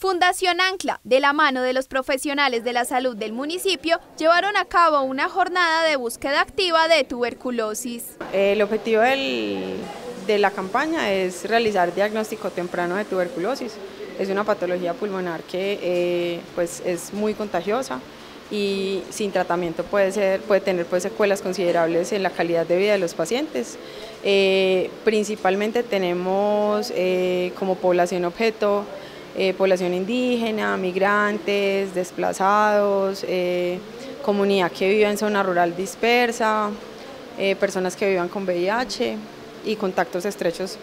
Fundación Ancla, de la mano de los profesionales de la salud del municipio, llevaron a cabo una jornada de búsqueda activa de tuberculosis. El objetivo de la campaña es realizar diagnóstico temprano de tuberculosis. Es una patología pulmonar que eh, pues es muy contagiosa y sin tratamiento puede, tener pues, secuelas considerables en la calidad de vida de los pacientes. Eh, principalmente tenemos eh, como población objeto eh, población indígena, migrantes, desplazados, eh, comunidad que vive en zona rural dispersa, eh, personas que vivan con VIH y contactos estrechos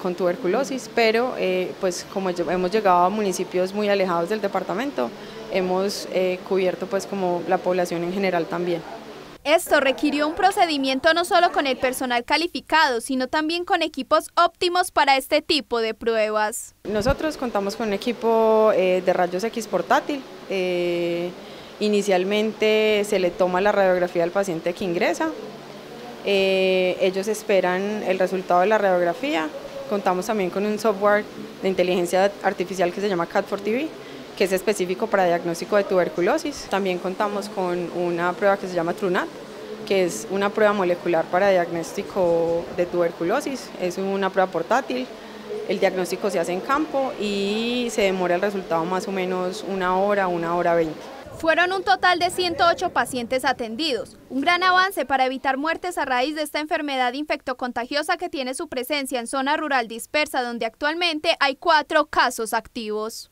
con tuberculosis, pero pues como hemos llegado a municipios muy alejados del departamento, hemos cubierto pues como la población en general también. Esto requirió un procedimiento no solo con el personal calificado, sino también con equipos óptimos para este tipo de pruebas. Nosotros contamos con un equipo eh, de rayos X portátil. Eh, inicialmente se le toma la radiografía al paciente que ingresa. Eh, ellos esperan el resultado de la radiografía. Contamos también con un software de inteligencia artificial que se llama CAT4TV que es específico para diagnóstico de tuberculosis. También contamos con una prueba que se llama TruNat, que es una prueba molecular para diagnóstico de tuberculosis. Es una prueba portátil. El diagnóstico se hace en campo y se demora el resultado más o menos una hora, una hora veinte. Fueron un total de 108 pacientes atendidos, un gran avance para evitar muertes a raíz de esta enfermedad infectocontagiosa que tiene su presencia en zona rural dispersa donde actualmente hay cuatro casos activos.